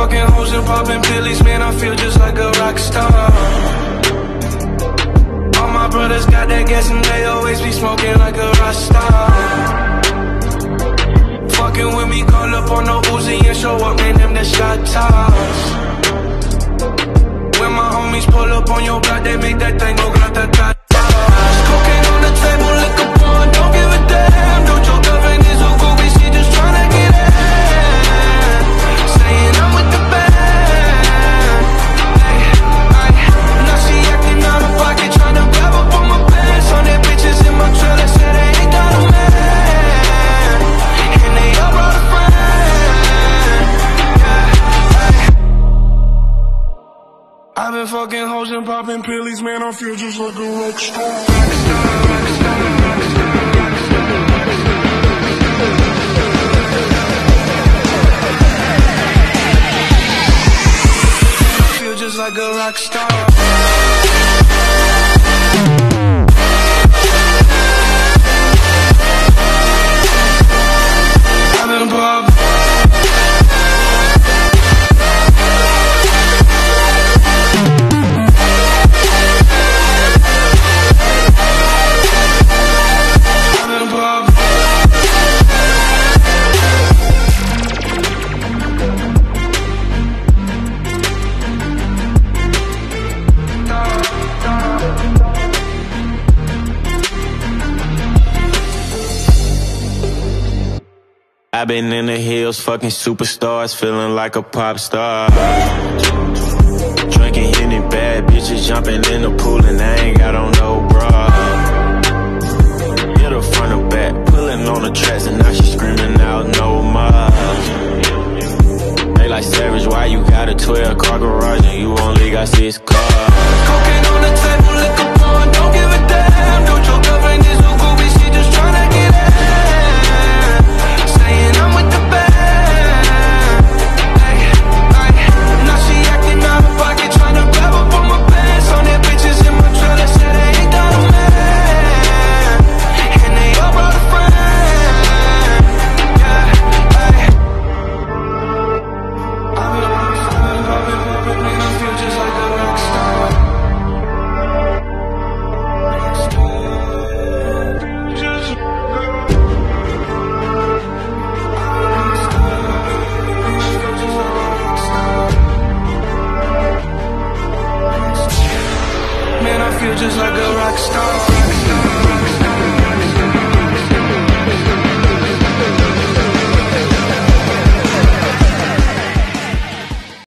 fucking hoes and popping pillies, man, I feel just like a rock star. All my brothers got that gas and they always be smoking like a rock Fucking with me, call up on no Uzi and show up, man, them the shot toss. When my homies pull up on your block, they make that thing go grata fucking hoes and popping pillies, man. I feel just like a rock star. Feel just like a rock star. I've been in the hills, fucking superstars, feeling like a pop star. Drinking any bad bitches, jumping in the pool, and I ain't got on no bra. Hit her front or back, pulling on the tracks, and now she screaming out no more. They like savage, why you got a 12 car garage and you only got six cars? Feel just like a rock star.